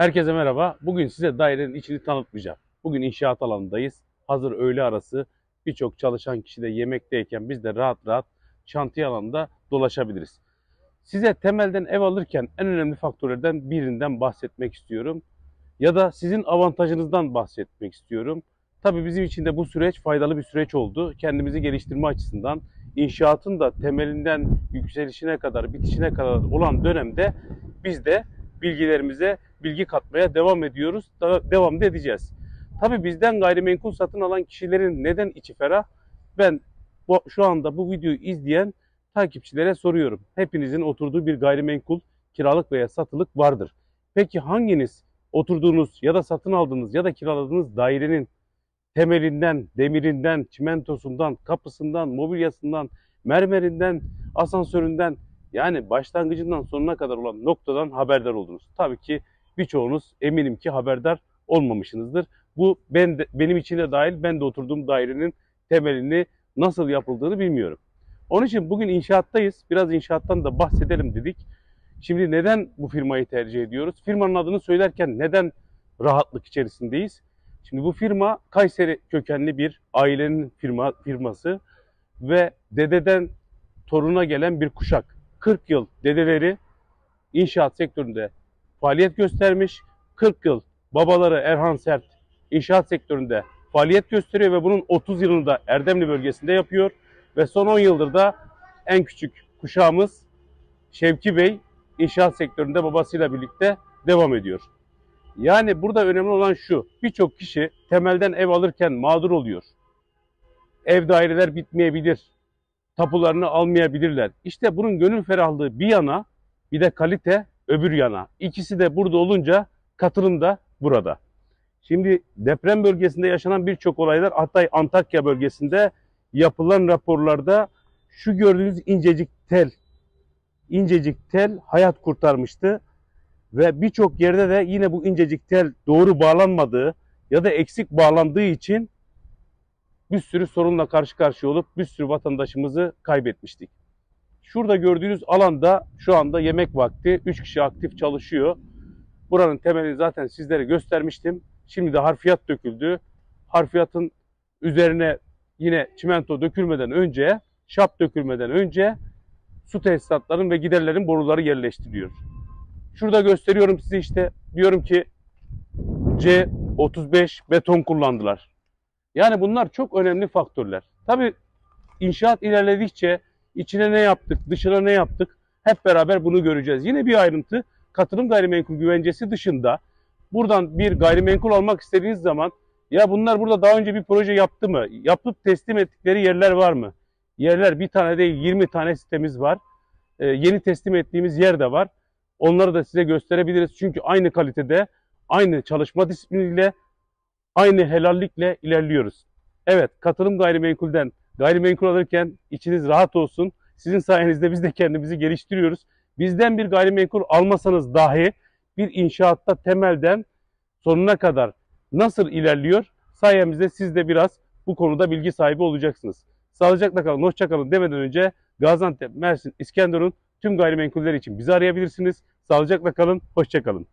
Herkese merhaba. Bugün size dairenin içini tanıtmayacağım. Bugün inşaat alanındayız. Hazır öğle arası birçok çalışan kişi de yemekteyken biz de rahat rahat şantiye alanında dolaşabiliriz. Size temelden ev alırken en önemli faktörlerden birinden bahsetmek istiyorum. Ya da sizin avantajınızdan bahsetmek istiyorum. Tabii bizim için de bu süreç faydalı bir süreç oldu. Kendimizi geliştirme açısından inşaatın da temelinden yükselişine kadar, bitişine kadar olan dönemde biz de bilgilerimize bilgi katmaya devam ediyoruz. Da, devam da edeceğiz. Tabii bizden gayrimenkul satın alan kişilerin neden içi ferah? Ben bu, şu anda bu videoyu izleyen takipçilere soruyorum. Hepinizin oturduğu bir gayrimenkul kiralık veya satılık vardır. Peki hanginiz oturduğunuz ya da satın aldığınız ya da kiraladığınız dairenin temelinden, demirinden, çimentosundan, kapısından, mobilyasından, mermerinden, asansöründen yani başlangıcından sonuna kadar olan noktadan haberdar oldunuz. Tabii ki birçoğunuz eminim ki haberdar olmamışsınızdır. Bu ben de, benim için de dahil ben de oturduğum dairenin temelini nasıl yapıldığını bilmiyorum. Onun için bugün inşaattayız. Biraz inşaattan da bahsedelim dedik. Şimdi neden bu firmayı tercih ediyoruz? Firmanın adını söylerken neden rahatlık içerisindeyiz? Şimdi bu firma Kayseri kökenli bir ailenin firma firması ve dededen toruna gelen bir kuşak. 40 yıl dedeleri inşaat sektöründe faaliyet göstermiş. 40 yıl babaları Erhan Sert inşaat sektöründe faaliyet gösteriyor ve bunun 30 yılını da Erdemli bölgesinde yapıyor. Ve son 10 yıldır da en küçük kuşağımız Şevki Bey inşaat sektöründe babasıyla birlikte devam ediyor. Yani burada önemli olan şu. Birçok kişi temelden ev alırken mağdur oluyor. Ev daireler bitmeyebilir. Tapularını almayabilirler. İşte bunun gönül ferahlığı bir yana bir de kalite öbür yana. İkisi de burada olunca katılım da burada. Şimdi deprem bölgesinde yaşanan birçok olaylar Hatay Antakya bölgesinde yapılan raporlarda şu gördüğünüz incecik tel incecik tel hayat kurtarmıştı. Ve birçok yerde de yine bu incecik tel doğru bağlanmadığı ya da eksik bağlandığı için bir sürü sorunla karşı karşıya olup bir sürü vatandaşımızı kaybetmiştik. Şurada gördüğünüz alanda şu anda yemek vakti. 3 kişi aktif çalışıyor. Buranın temelini zaten sizlere göstermiştim. Şimdi de harfiyat döküldü. Harfiyatın üzerine yine çimento dökülmeden önce, şap dökülmeden önce su tesisatların ve giderlerin boruları yerleştiriliyor. Şurada gösteriyorum size işte diyorum ki C35 beton kullandılar. Yani bunlar çok önemli faktörler. Tabi inşaat ilerledikçe içine ne yaptık, dışına ne yaptık hep beraber bunu göreceğiz. Yine bir ayrıntı katılım gayrimenkul güvencesi dışında buradan bir gayrimenkul almak istediğiniz zaman ya bunlar burada daha önce bir proje yaptı mı? Yapıp teslim ettikleri yerler var mı? Yerler bir tane değil 20 tane sitemiz var. Ee, yeni teslim ettiğimiz yer de var. Onları da size gösterebiliriz. Çünkü aynı kalitede, aynı çalışma disipliniyle, aynı helallikle ilerliyoruz. Evet, katılım gayrimenkulden gayrimenkul alırken içiniz rahat olsun. Sizin sayenizde biz de kendimizi geliştiriyoruz. Bizden bir gayrimenkul almasanız dahi bir inşaatta temelden sonuna kadar nasıl ilerliyor sayemizde siz de biraz bu konuda bilgi sahibi olacaksınız. Sağlıcakla kalın, hoşça kalın demeden önce Gaziantep, Mersin, İskenderun tüm gayrimenkuller için bizi arayabilirsiniz. Sağlıcakla kalın, hoşça kalın.